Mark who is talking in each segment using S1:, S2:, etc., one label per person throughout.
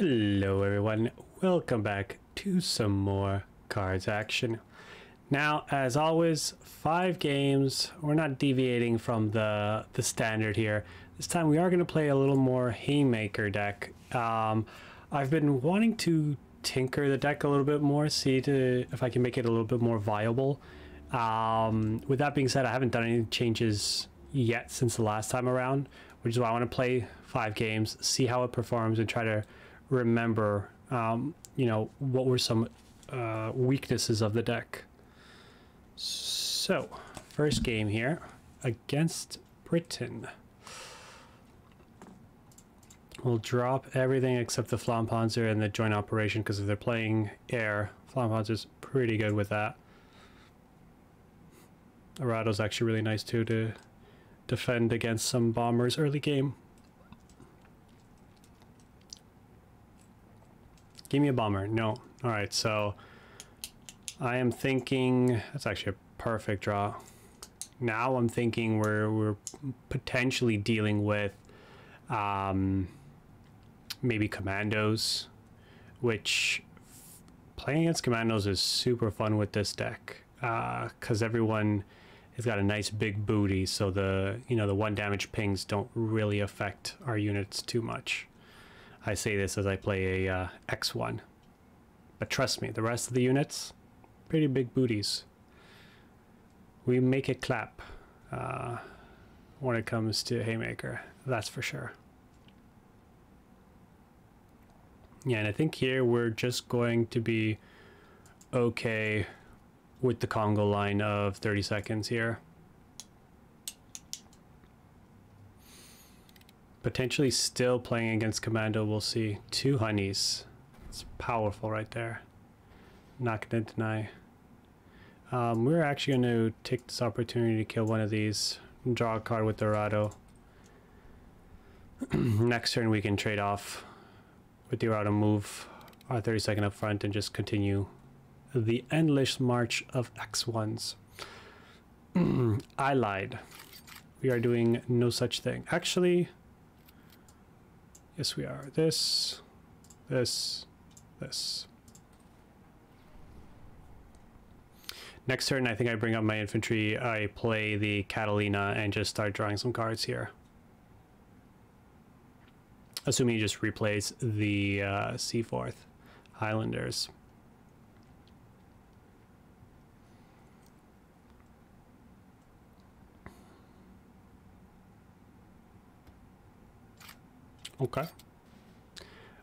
S1: Hello everyone, welcome back to some more Kards action. Now, as always, five games. We're not deviating from the, the standard here. This time we are going to play a little more Haymaker deck. Um, I've been wanting to tinker the deck a little bit more, see to if I can make it a little bit more viable. Um, with that being said, I haven't done any changes yet since the last time around, which is why I want to play five games, see how it performs, and try to remember, um, you know, what were some uh, weaknesses of the deck. So, first game here against Britain. We'll drop everything except the Flampanzer and the joint operation because if they're playing air, Flampanzer's pretty good with that. Arado's actually really nice too to defend against some bombers early game. Give me a bomber. No. All right, so I am thinking that's actually a perfect draw. Now I'm thinking we're we're potentially dealing with um, maybe commandos, which playing against commandos is super fun with this deck because uh, everyone has got a nice big booty, so the you know the one damage pings don't really affect our units too much. I say this as I play a uh, X1. But trust me, the rest of the units, pretty big booties. We make it clap uh, when it comes to Haymaker, that's for sure. Yeah, and I think here we're just going to be okay with the Congo line of 30 seconds here. Potentially still playing against Commando, we'll see. Two honeys. It's powerful right there. Not gonna deny. Um, we're actually going to take this opportunity to kill one of these. Draw a card with Arado. Next turn we can trade off with Arado move our 30 second up front and just continue the endless march of X1s. I lied. We are doing no such thing. Actually, yes we are. This, this, this. Next turn, I think I bring up my infantry. I play the Catalina and just start drawing some cards here. Assuming he just replays the uh, Seaforth Highlanders. Okay.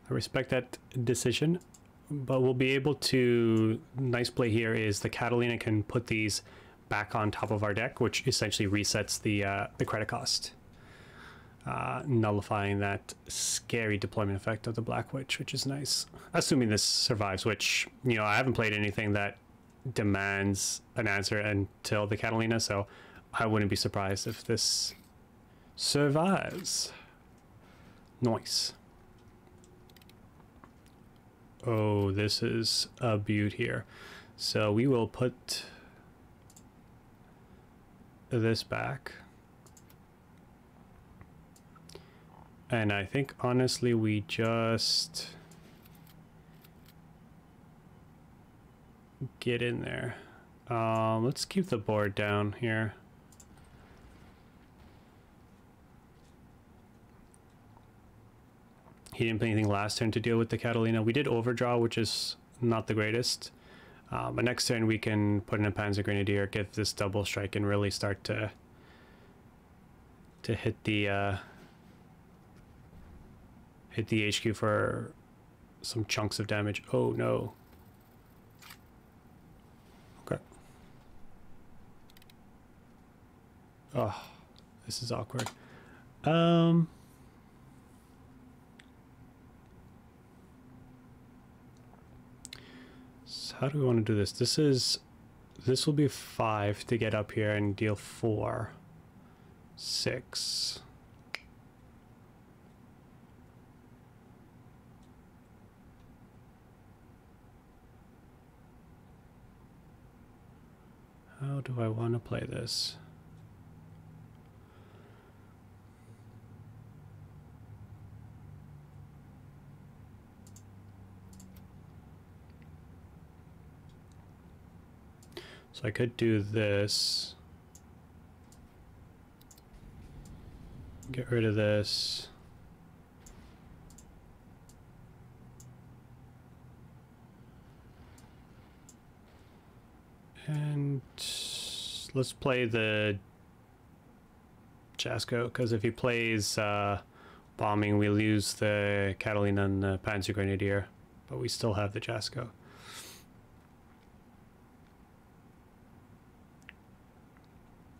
S1: I respect that decision, but we'll be able to... Nice play here is the Catalina can put these back on top of our deck, which essentially resets the, uh, the credit cost. Uh, nullifying that scary deployment effect of the Black Watch, which is nice. Assuming this survives, which, you know, I haven't played anything that demands an answer until the Catalina, so I wouldn't be surprised if this survives. Nice. Oh, this is a beaut here. So we will put this back. And I think honestly we just get in there. Um, let's keep the board down here. He didn't play anything last turn to deal with the Catalina. We did overdraw, which is not the greatest. Uh, but next turn we can put in a Panzer Grenadier, get this double strike, and really start to to hit the uh, hit the HQ for some chunks of damage. Oh no. Okay. Oh, this is awkward. Um. How do we want to do this? This is, this will be five to get up here and deal four, six. How do I want to play this? So I could do this. Get rid of this. And let's play the Jasko, because if he plays uh, bombing, we lose the Catalina and the Panzer Grenadier, but we still have the Jasko.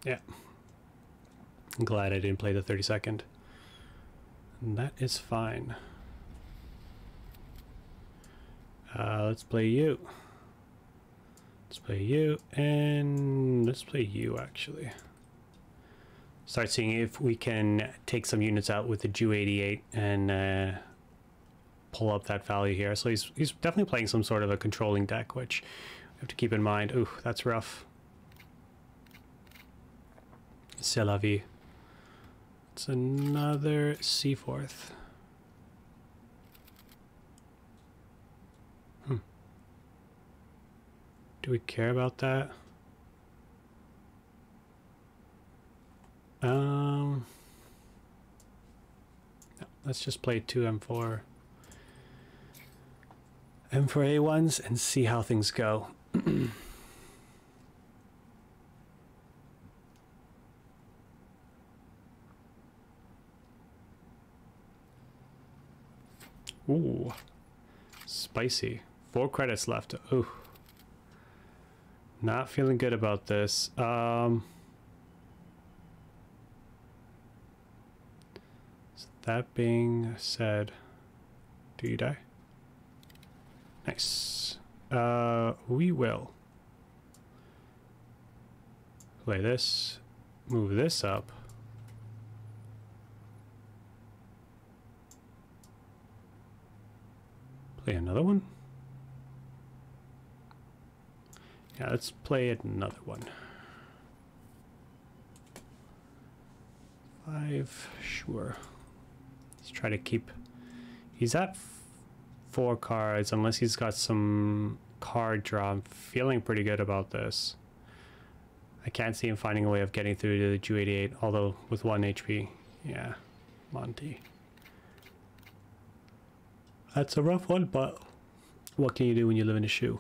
S1: Yeah. I'm glad I didn't play the 32nd. And that is fine. Uh, let's play you. Let's play you, and let's play you actually. Start seeing if we can take some units out with the Ju-88 and uh, pull up that value here. So he's, he's definitely playing some sort of a controlling deck, which we have to keep in mind. Ooh, that's rough. C'est la vie. It's another Seaforth. Hmm. Do we care about that? Um, no, let's just play two M4. M4A1s and see how things go. Ooh, spicy. Four credits left. Ooh. Not feeling good about this. Um, that being said, do you die? Nice. Uh, we will play this, move this up. Play another one? Yeah, let's play it another one. Five, sure. Let's try to keep... He's at four cards, unless he's got some card draw. I'm feeling pretty good about this. I can't see him finding a way of getting through to the Ju-88, although with one HP. Yeah, Monty. That's a rough one, but what can you do when you live in a shoe?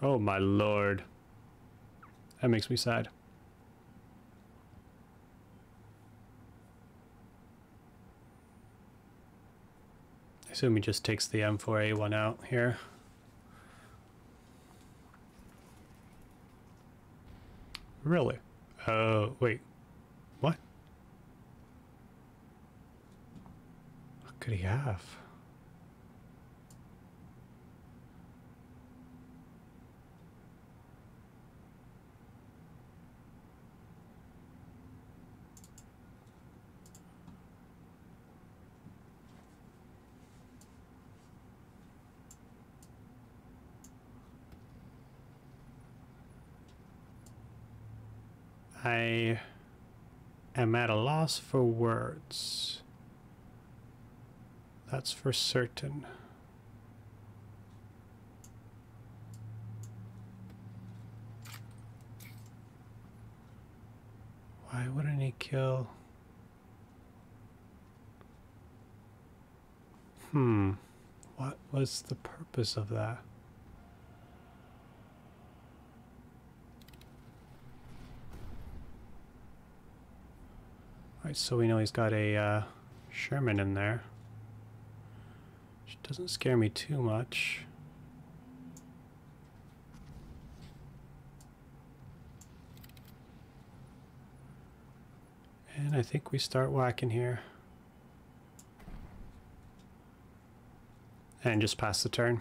S1: Oh my lord. That makes me sad. I assume he just takes the M4A1 out here. Really? Oh, uh, wait. What? Could he have? I am at a loss for words. That's for certain. Why wouldn't he kill? Hmm. What was the purpose of that? Alright, so we know he's got a uh, Sherman in there. Doesn't scare me too much. And I think we start whacking here. And just pass the turn.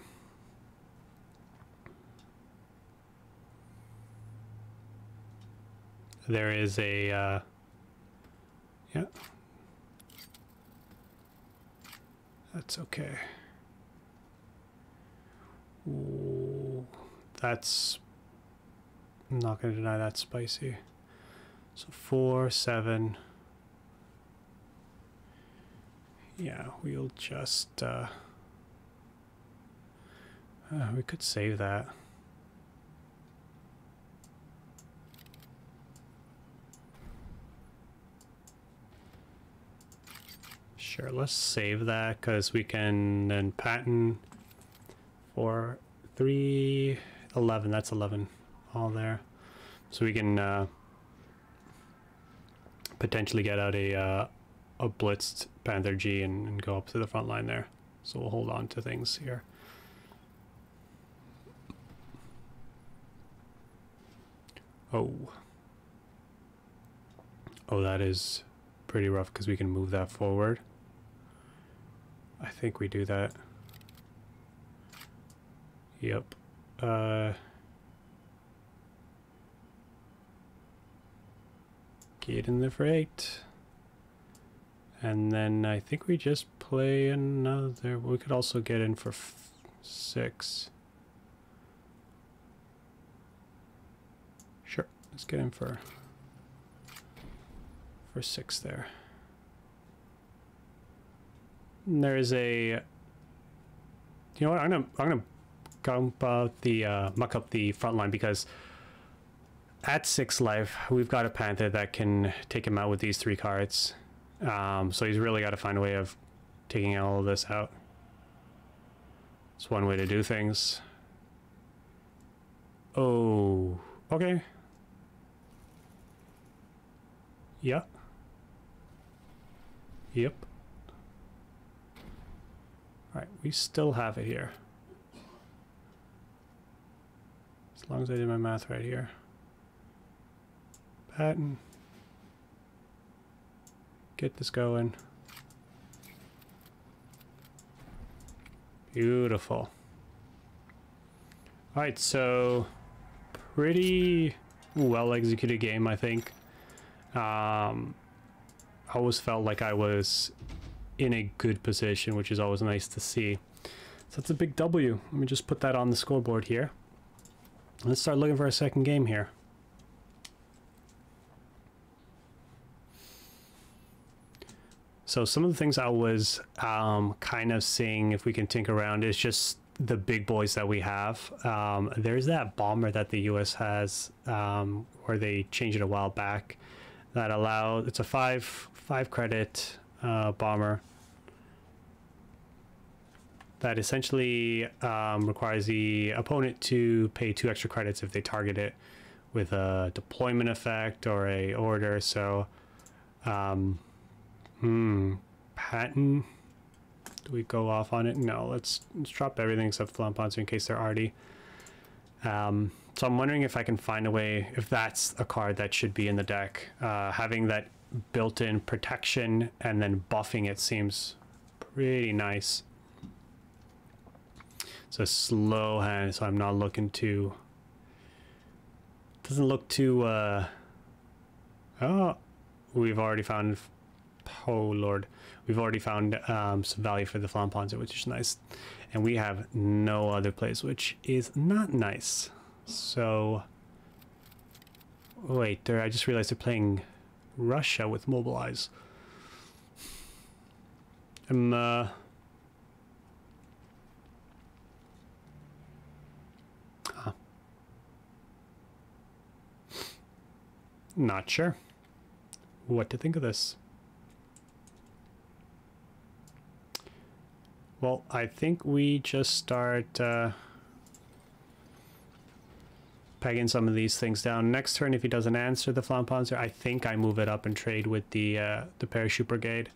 S1: There is a, uh, yeah. That's okay. Ooh, that's, I'm not going to deny that's spicy. So four, seven. Yeah, we'll just, uh, uh, we could save that. Sure, let's save that because we can then patent for 3, 11, that's 11 all there. So we can uh, potentially get out a, uh, a blitzed Panther G and, and go up to the front line there. So we'll hold on to things here. Oh. Oh, that is pretty rough because we can move that forward. I think we do that. Yep. Uh, get in the freight. And then I think we just play another. We could also get in for six. Sure, let's get in for for six there. And there's a. You know what? I'm gonna I'm gonna the uh, muck up the front line because at six life we've got a panther that can take him out with these three cards. Um, so he's really got to find a way of taking all of this out. It's one way to do things. Oh, okay. Yep. Yep. Alright, we still have it here. As long as I did my math right here. Patent. Get this going. Beautiful. Alright, so pretty well executed game, I think. Um, I always felt like I was in a good position, which is always nice to see. So that's a big W. Let me just put that on the scoreboard here. Let's start looking for a second game here. So some of the things I was um, kind of seeing if we can tinker around is just the big boys that we have. Um, there's that bomber that the U.S. has um, where they changed it a while back that allow it's a five five credit uh, bomber that essentially um, requires the opponent to pay two extra credits if they target it with a deployment effect or a order. So, um, hmm, patent. Do we go off on it? No, let's, let's drop everything except Flampanzer in case they're already. Um, so I'm wondering if I can find a way, if that's a card that should be in the deck. Uh, having that built-in protection and then buffing it seems pretty nice. It's a slow hand, so I'm not looking to... Doesn't look too... Uh, oh, we've already found... Oh, Lord. We've already found um, some value for the Flampanzer, which is nice. And we have no other place, which is not nice. So... Wait, there, I just realized they're playing Russia with Mobilize. I'm, uh... Huh. Not sure what to think of this. Well, I think we just start uh, pegging some of these things down. Next turn, if he doesn't answer the Flampanzer, I think I move it up and trade with the uh, the Parachute Brigade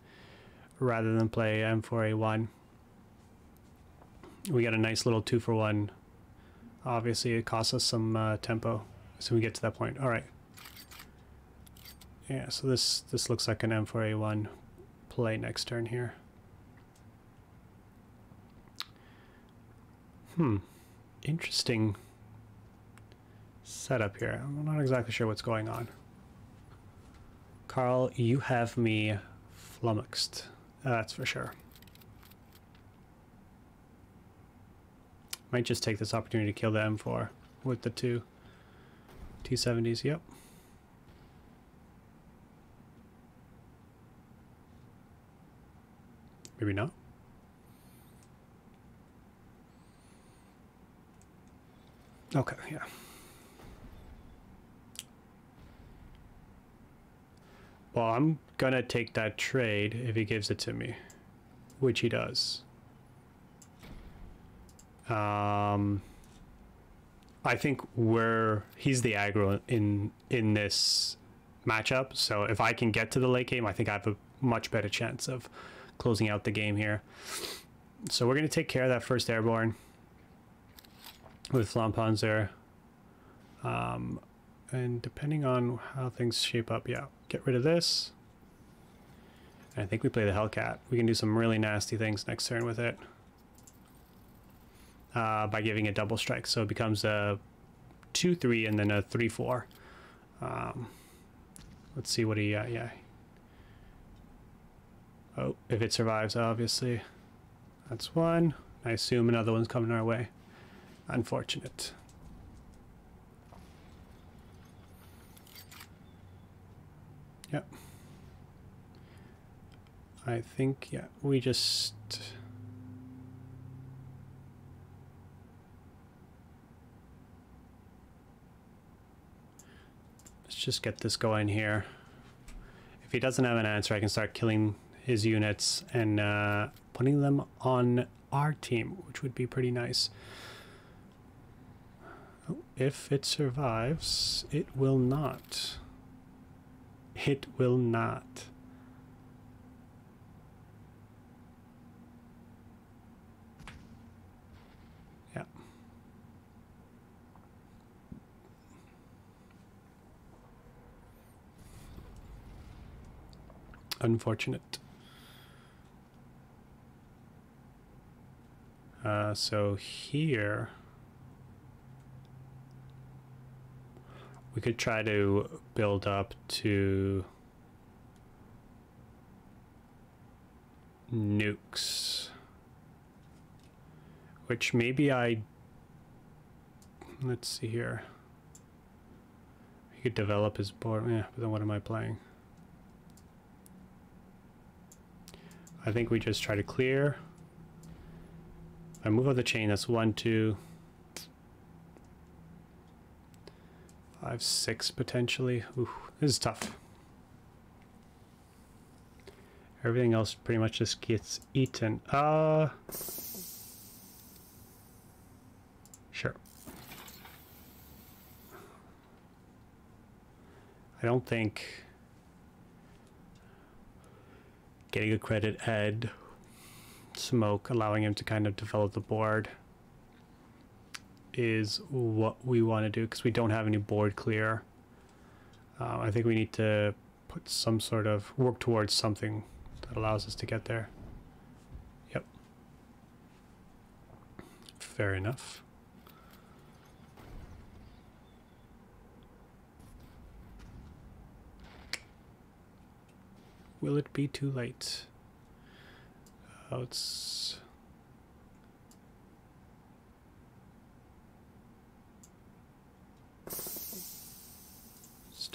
S1: rather than play M4A1. We got a nice little two for one. Obviously, it costs us some uh, tempo so we get to that point. All right. Yeah, so this this looks like an M4A1 play next turn here. Hmm. Interesting setup here. I'm not exactly sure what's going on. Carl, you have me flummoxed. That's for sure. Might just take this opportunity to kill the M4 with the two T70s. Yep. Maybe not. Okay, yeah. Well, I'm gonna take that trade if he gives it to me, which he does. Um, I think we're he's the aggro in in this matchup. So if I can get to the late game, I think I have a much better chance of closing out the game here. So we're gonna take care of that first airborne with Flampanzer. Um, and depending on how things shape up, yeah, get rid of this. I think we play the Hellcat. We can do some really nasty things next turn with it uh, by giving a double strike. So it becomes a 2-3 and then a 3-4. Um, let's see what he, uh, yeah. If it survives, obviously. That's one. I assume another one's coming our way. Unfortunate. Yep. I think, yeah, we just... Let's just get this going here. If he doesn't have an answer, I can start killing his units and uh, putting them on our team, which would be pretty nice. If it survives, it will not. It will not. Yeah. Unfortunate. Uh, so here we could try to build up to nukes which maybe I let's see here. He could develop his board. Yeah but then what am I playing? I think we just try to clear I move up the chain that's one two Five, six potentially. Ooh, this is tough. Everything else pretty much just gets eaten. Uh, sure. I don't think getting a credit Ed smoke, allowing him to kind of develop the board is what we want to do because we don't have any board clear. Uh, I think we need to put some sort of work towards something that allows us to get there. Yep. Fair enough. Will it be too late? It's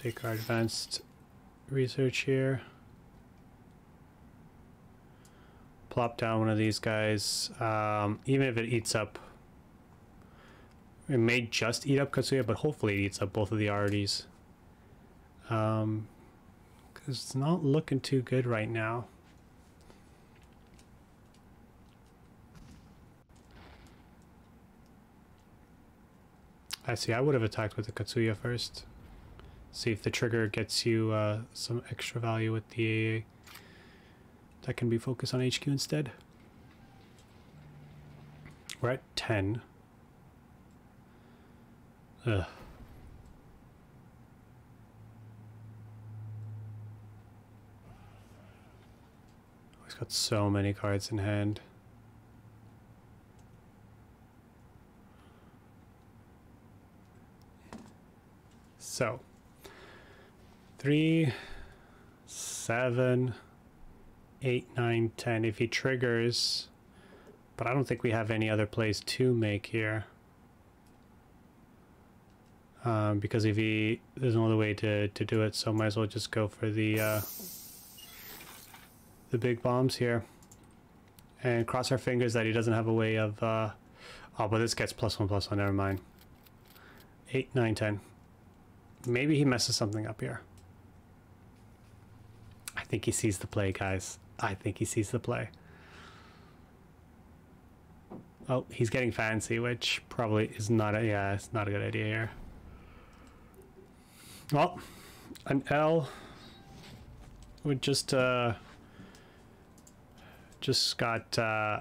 S1: take our advanced research here. Plop down one of these guys. Um, even if it eats up, it may just eat up Katyusha, but hopefully it eats up both of the RDs. Um, because it's not looking too good right now. I see, I would have attacked with the Katyusha first. See if the trigger gets you uh, some extra value with the AA. That can be focused on HQ instead. We're at 10. Ugh. He's got so many cards in hand. So, three, seven, eight, nine, ten. If he triggers, but I don't think we have any other plays to make here. Um, because if he, there's no other way to, to do it, so might as well just go for the, uh, the big bombs here. And cross our fingers that he doesn't have a way of, uh, oh, but this gets plus one, plus one, never mind. Eight, nine, ten. Maybe he messes something up here. I think he sees the play, guys. I think he sees the play. Oh, he's getting fancy, which probably is not a yeah, it's not a good idea here. Well, an L would just uh just got uh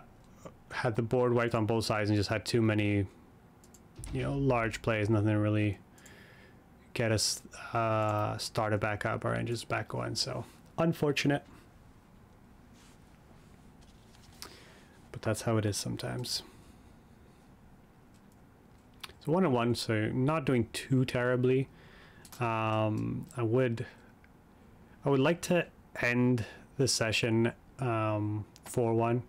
S1: had the board wiped on both sides and just had too many you know large plays, nothing really get us uh started back up our engines back on, so unfortunate. But that's how it is sometimes. So one on one, so not doing too terribly. Um, I would, I would like to end the session um, four one,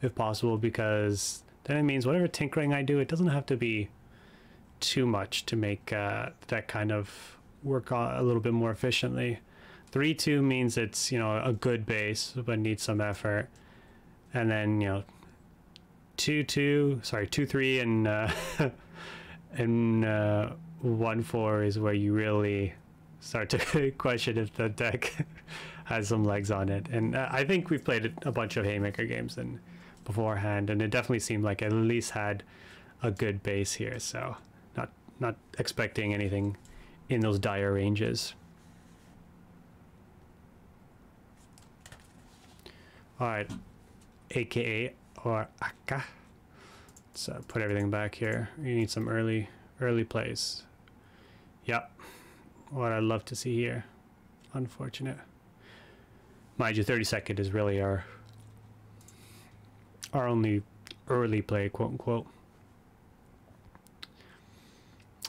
S1: if possible, because then it means whatever tinkering I do, it doesn't have to be too much to make uh, that kind of work a little bit more efficiently. Three two means it's you know a good base, but needs some effort, and then you know two two, sorry two three and. Uh, and uh, one four is where you really start to question if the deck has some legs on it. And uh, I think we've played a bunch of haymaker games and beforehand, and it definitely seemed like it at least had a good base here. So not expecting anything in those dire ranges. All right, AKA or Akka. Let's uh, put everything back here. You need some early early plays. Yep. What I'd love to see here. Unfortunate. Mind you, 30 second is really our our only early play, quote unquote.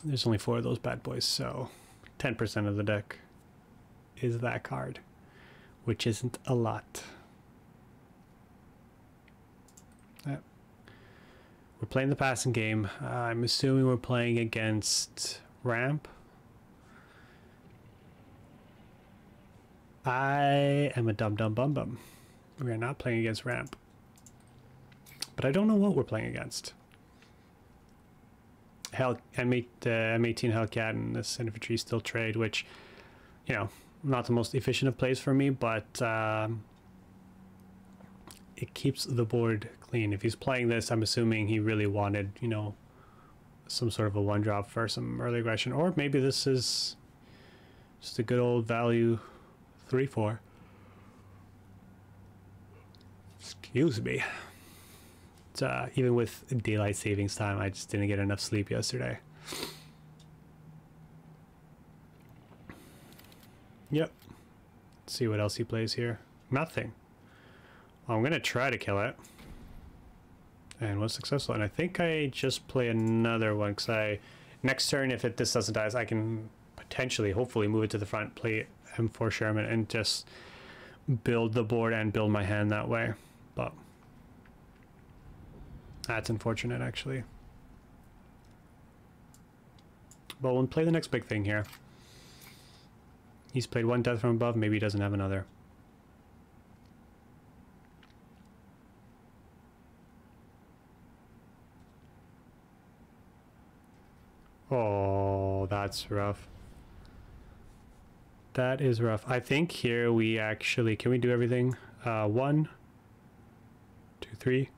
S1: There's only four of those bad boys, so 10% of the deck is that card, which isn't a lot. Yeah. We're playing the passing game. Uh, I'm assuming we're playing against Ramp. I am a dum dum bum bum. We are not playing against Ramp. But I don't know what we're playing against. Hell, M8, uh, M18 Hellcat and this infantry still trade, which, you know, not the most efficient of plays for me, but um, it keeps the board clean. If he's playing this, I'm assuming he really wanted, you know, some sort of a one drop for some early aggression. Or maybe this is just a good old value 3 4. Excuse me. Uh, even with daylight savings time, I just didn't get enough sleep yesterday. Yep. Let's see what else he plays here. Nothing. I'm going to try to kill it. And was successful. And I think I just play another one because I... Next turn, if it this doesn't die, I can potentially, hopefully, move it to the front, play M4 Sherman, and just build the board and build my hand that way. But that's unfortunate, actually. But we'll play the next big thing here. He's played one death from above, maybe he doesn't have another. Oh, that's rough. That is rough. I think here we actually, can we do everything? Uh, one, two, three,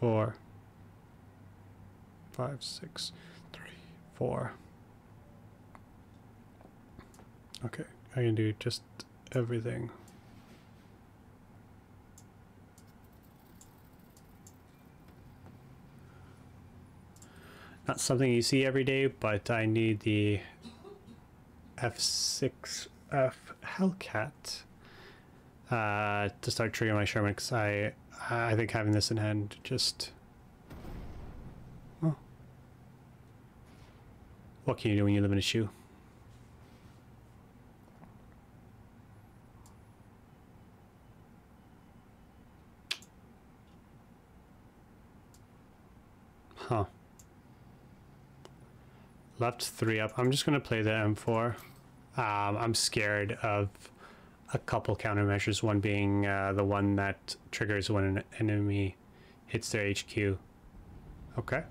S1: four, five, six, three, four. Okay, I can do just everything. Not something you see every day, but I need the F6F Hellcat uh, to start triggering my Sherman because I, I think having this in hand just... What can you do when you live in a shoe? Huh. Left three up. I'm just going to play the M4. Um, I'm scared of a couple countermeasures, one being uh, the one that triggers when an enemy hits their HQ. Okay.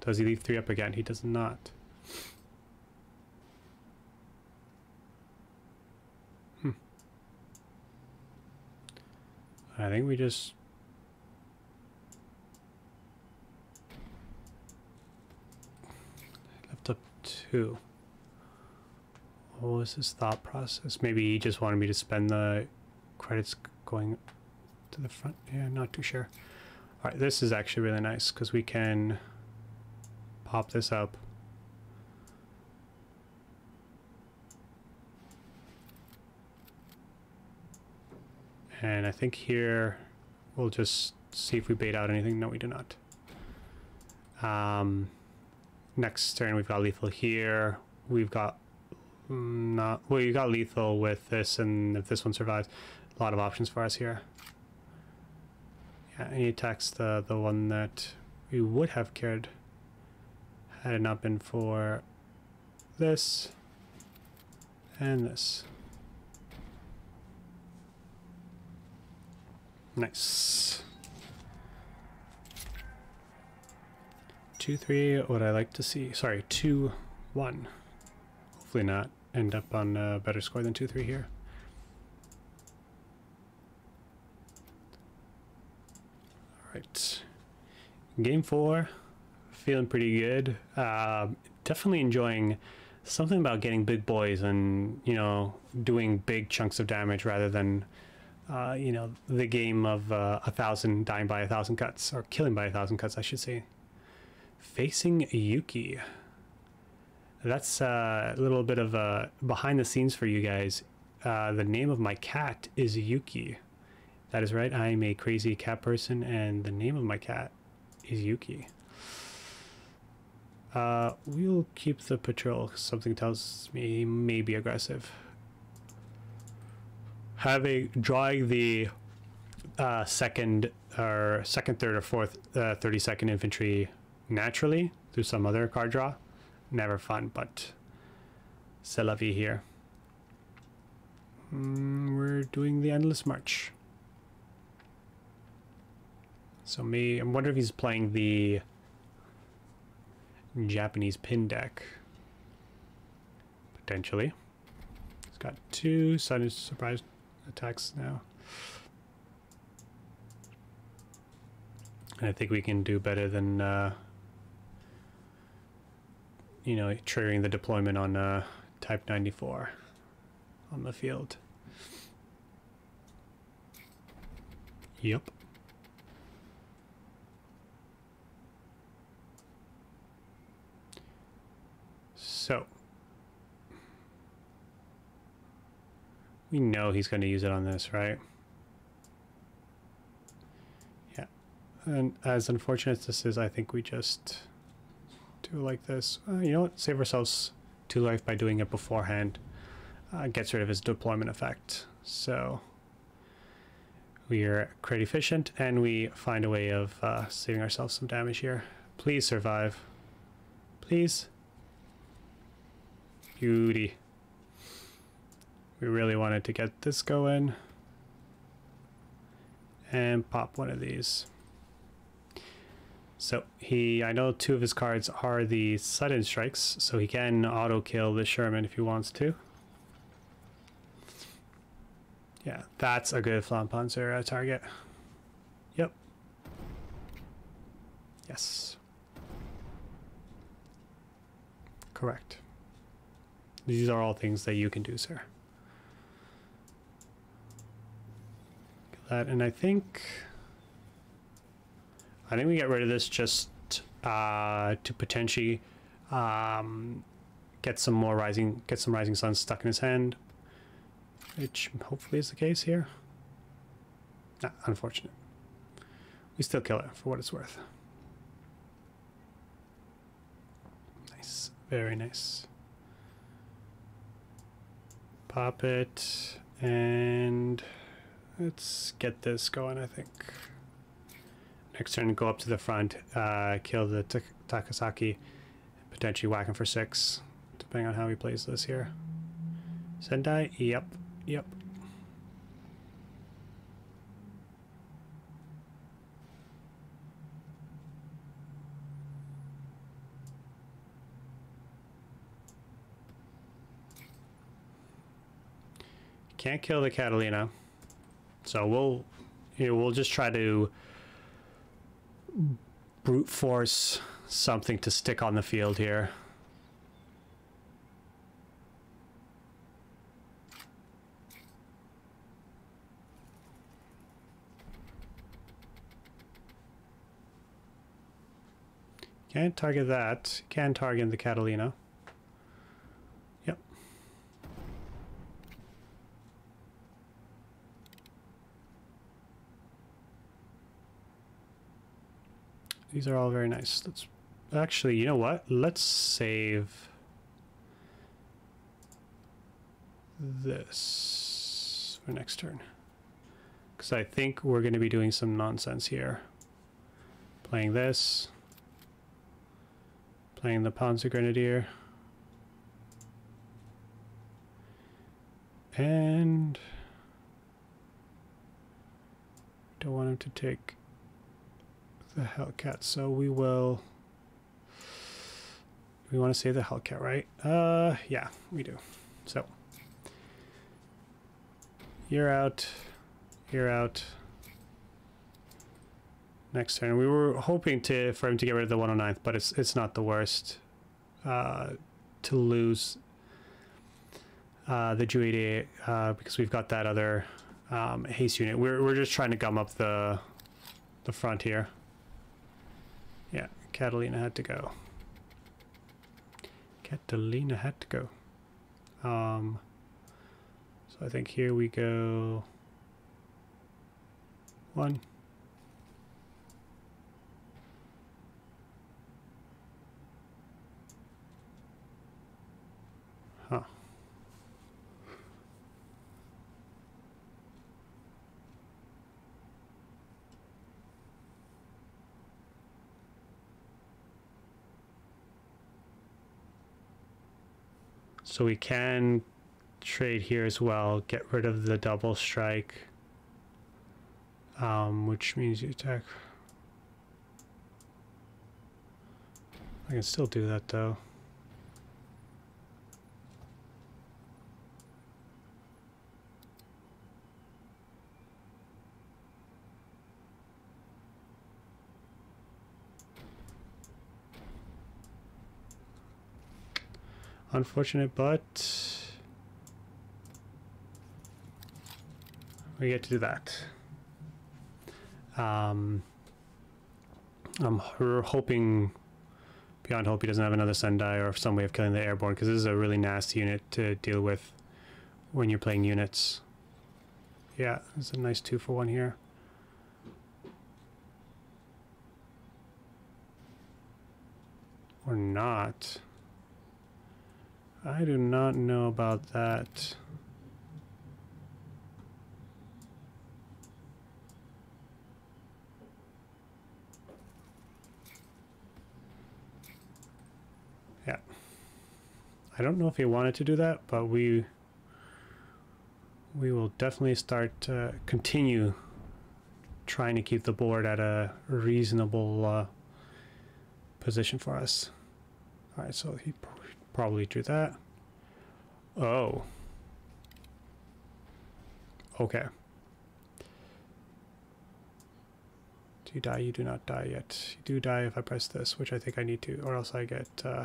S1: Does he leave three up again? He does not. I think we just left up two. What was his thought process? Maybe he just wanted me to spend the credits going to the front. Yeah, not too sure. All right, this is actually really nice because we can pop this up. And I think here we'll just see if we bait out anything. No, we do not. Um, next turn we've got lethal here. We've got mm, not well, you got lethal with this, and if this one survives, a lot of options for us here. Yeah, he attacks the the one that we would have cared had it not been for this and this. Nice. Two, three, what I like to see. Sorry, two, one. Hopefully not end up on a better score than two, three here. All right. Game four, feeling pretty good. Uh, definitely enjoying something about getting big boys and, you know, doing big chunks of damage rather than uh, you know, the game of uh, a thousand dying by a thousand cuts, or killing by a thousand cuts, I should say. Facing Yuki. That's uh, a little bit of a behind the scenes for you guys. Uh, the name of my cat is Yuki. That is right, I'm a crazy cat person, and the name of my cat is Yuki. Uh, we'll keep the patrol. Something tells me he may be aggressive having drawing the uh, second or second, third, or fourth uh, 32nd infantry naturally through some other card draw. Never fun, but c'est la vie here. Mm, we're doing the endless march. So me, I wonder if he's playing the Japanese pin deck. Potentially. He's got two sudden surprise attacks now. And I think we can do better than, uh, you know, triggering the deployment on uh, Type 94 on the field. Yep. So. We know he's going to use it on this, right? Yeah. And as unfortunate as this is, I think we just do like this. Uh, you know what? Save ourselves two life by doing it beforehand. Uh, gets rid of his deployment effect. So we are crit efficient and we find a way of uh, saving ourselves some damage here. Please survive. Please. Beauty. We really wanted to get this going. And pop one of these. So he, I know two of his cards are the sudden strikes, so he can auto kill the Sherman if he wants to. Yeah, that's a good Flampanzer target. Yep. Yes. Correct. These are all things that you can do, sir. That, and I think I think we get rid of this just uh, to potentially um, get some more rising, get some rising sun stuck in his hand, which hopefully is the case here. Nah, unfortunate. We still kill it for what it's worth. Nice, very nice. Pop it and. Let's get this going, I think. Next turn, go up to the front, uh, kill the Takasaki, potentially whack him for six, depending on how he plays this here. Sendai? Yep, yep. Can't kill the Catalina. So we'll, you know, we'll just try to brute force something to stick on the field here. Can't target that. Can target the Catalina. These are all very nice. Let's actually, you know what? Let's save this for next turn. Because I think we're going to be doing some nonsense here. Playing this. Playing the Panzer Grenadier. And... Don't want him to take the Hellcat, so we will... We want to save the Hellcat, right? Uh, yeah, we do. So, you're out, you're out. Next turn, we were hoping to for him to get rid of the 109th, but it's it's not the worst uh, to lose uh, the Ju-88 uh, because we've got that other um, haste unit. We're we're just trying to gum up the the front here. Yeah, Catalina had to go. Catalina had to go. Um, so I think here we go. One. So we can trade here as well, get rid of the double strike, um, which means you attack. I can still do that though. Unfortunate, but we get to do that. Um, I'm hoping, beyond hope, he doesn't have another Sendai or some way of killing the airborne, because this is a really nasty unit to deal with when you're playing units. Yeah, it's a nice two for one here. Or not. I do not know about that. Yeah. I don't know if he wanted to do that, but we we will definitely start to continue trying to keep the board at a reasonable uh, position for us. All right, so he probably do that. Oh. Okay. Do you die? You do not die yet. You do die if I press this, which I think I need to, or else I get... Uh,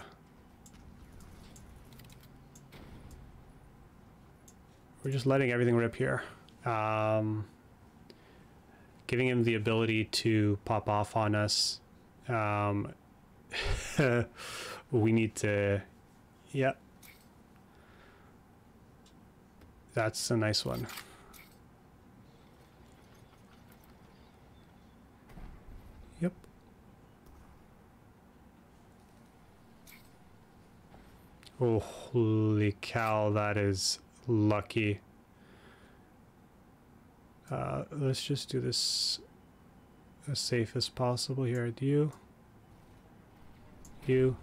S1: we're just letting everything rip here. Um, giving him the ability to pop off on us. Um, we need to Yep. That's a nice one. Yep. Oh, holy cow, that is lucky. Uh, let's just do this as safe as possible here. Do you? You?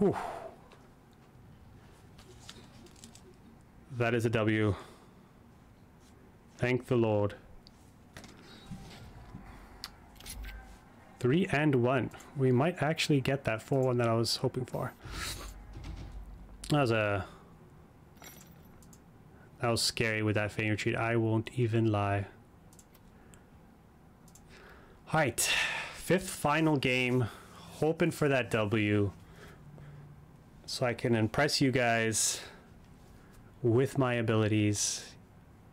S1: Whew. That is a W. Thank the Lord. Three and one. We might actually get that 4-1 that I was hoping for. That was a... That was scary with that feint retreat. I won't even lie. Alright. Fifth final game. Hoping for that W. So I can impress you guys with my abilities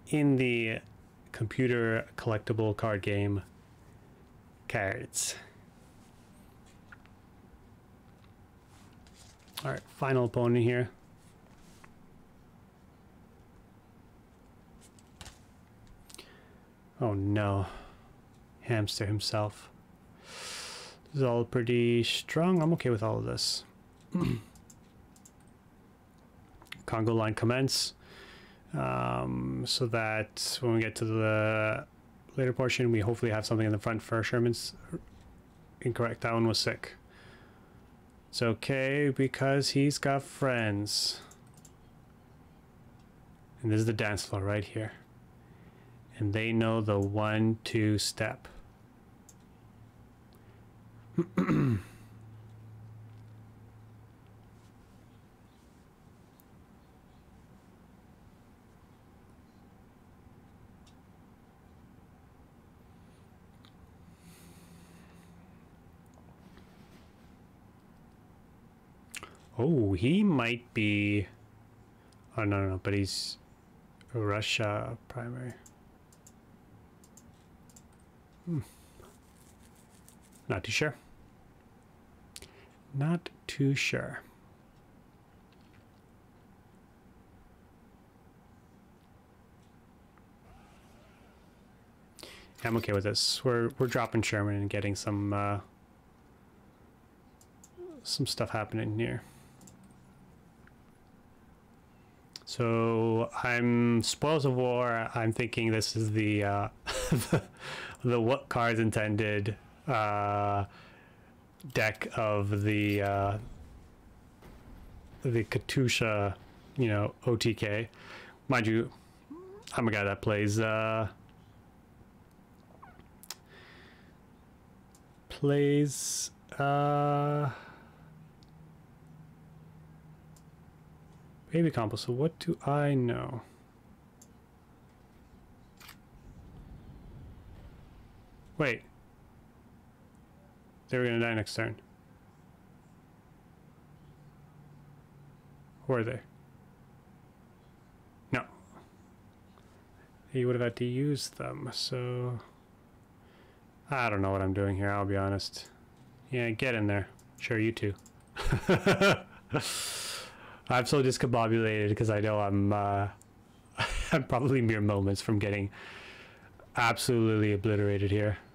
S1: in the computer collectible card game Kards. All right, final opponent here. Oh no, hamster himself. This is all pretty strong. I'm okay with all of this. Congo line commence. Um, so that when we get to the later portion, we hopefully have something in the front for Sherman's. Incorrect, that one was sick. It's okay because he's got friends. And this is the dance floor right here. And they know the one, two step. Oh, he might be. Oh no, no, no, but he's Russia primary. Hmm. Not too sure. Not too sure. I'm okay with this. We're we're dropping Sherman and getting some uh, some stuff happening here. So I'm spoils of war. I'm thinking this is the uh, the, what Kards intended uh, deck of the uh, the Katyusha, you know, OTK. Mind you, I'm a guy that plays uh, plays. Uh, Baby combo, so what do I know? Wait. They were gonna die next turn. Were they? No. He would have had to use them, so... I don't know what I'm doing here, I'll be honest. Yeah, get in there. Sure, you too. I'm so discombobulated because I know I'm uh, I'm probably mere moments from getting absolutely obliterated here.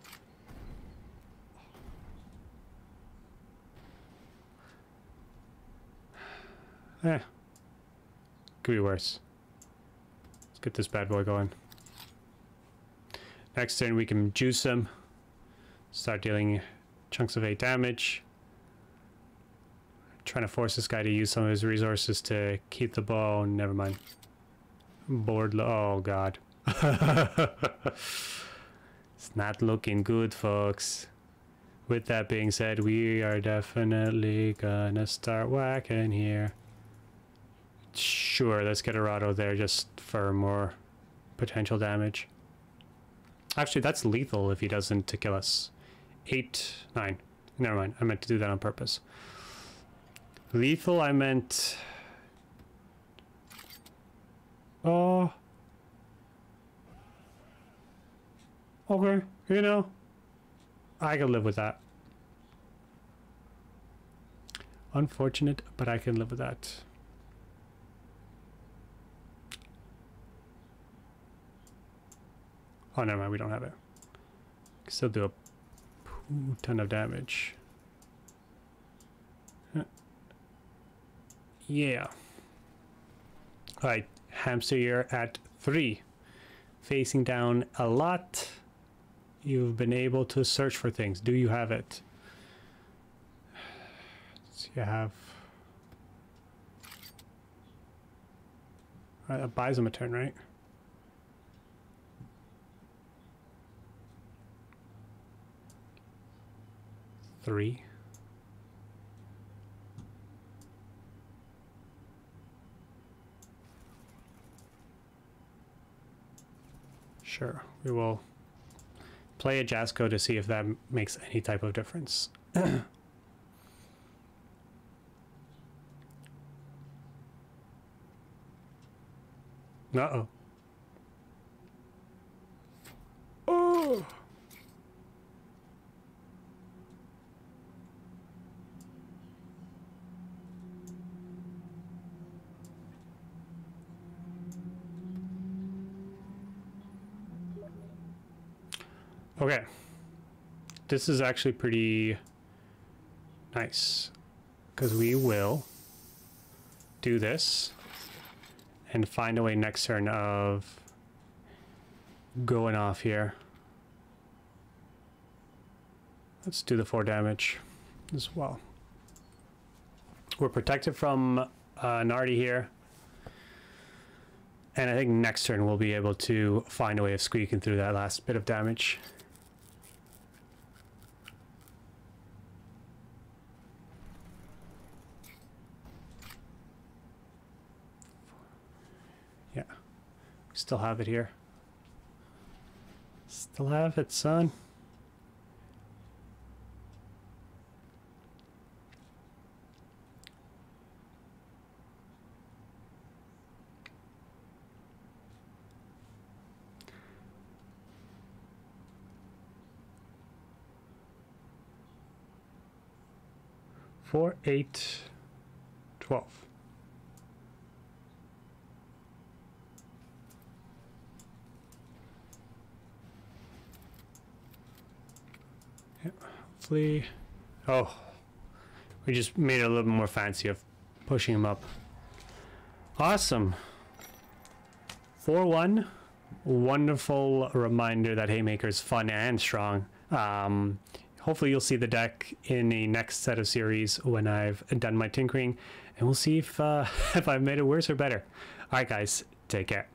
S1: Eh. Could be worse. Let's get this bad boy going. Next turn we can juice him. Start dealing chunks of 8 damage trying to force this guy to use some of his resources to keep the bow. Never mind. Board. Oh, God. it's not looking good, folks. With that being said, we are definitely gonna start whacking here. Sure, let's get Arado there just for more potential damage. Actually, that's lethal if he doesn't to kill us. Eight, nine. Never mind. I meant to do that on purpose. Lethal, I meant... Oh. Okay, you know. I can live with that. Unfortunate, but I can live with that. Oh, never mind, we don't have it. Still do a ton of damage. Yeah. Alright, hamster you're at three. Facing down a lot. You've been able to search for things. Do you have it? So you have... Right, that buys him a turn, right? Three. Sure, we will play a Jasco to see if that makes any type of difference. Uh-oh. Oh! Okay. This is actually pretty nice because we will do this and find a way next turn of going off here. Let's do the four damage as well. We're protected from uh, Nardi here. And I think next turn we'll be able to find a way of squeaking through that last bit of damage. Still have it here. Still have it, son. Four, eight, twelve. Hopefully... Oh. We just made it a little bit more fancy of pushing him up. Awesome. 4-1. Wonderful reminder that Haymaker is fun and strong. Um, hopefully you'll see the deck in the next set of series when I've done my tinkering. And we'll see if, uh, if I've made it worse or better. Alright guys, take care.